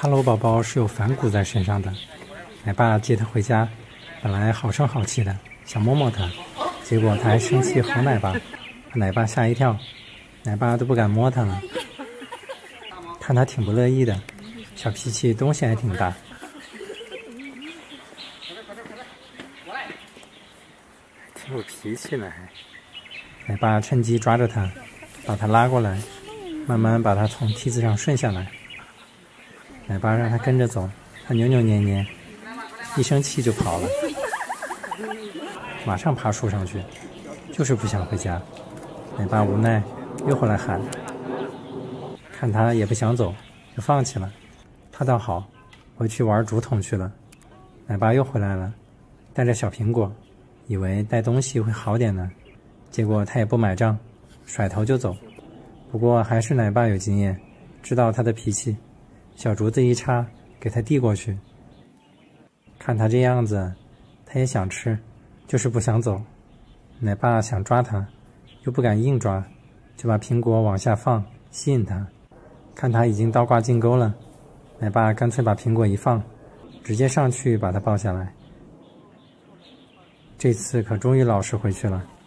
哈喽宝宝是有反骨在身上的，奶爸接他回家，本来好声好气的想摸摸他，结果他还生气吼奶爸，把奶爸吓一跳，奶爸都不敢摸他了。看他挺不乐意的，小脾气东西还挺大，挺有脾气呢还。奶爸趁机抓着他，把他拉过来，慢慢把他从梯子上顺下来。奶爸让他跟着走，他扭扭捏捏，一生气就跑了，马上爬树上去，就是不想回家。奶爸无奈，又回来喊，看他也不想走，就放弃了。他倒好，回去玩竹筒去了。奶爸又回来了，带着小苹果，以为带东西会好点呢，结果他也不买账，甩头就走。不过还是奶爸有经验，知道他的脾气。小竹子一插，给他递过去。看他这样子，他也想吃，就是不想走。奶爸想抓他，又不敢硬抓，就把苹果往下放，吸引他。看他已经倒挂进沟了，奶爸干脆把苹果一放，直接上去把他抱下来。这次可终于老实回去了。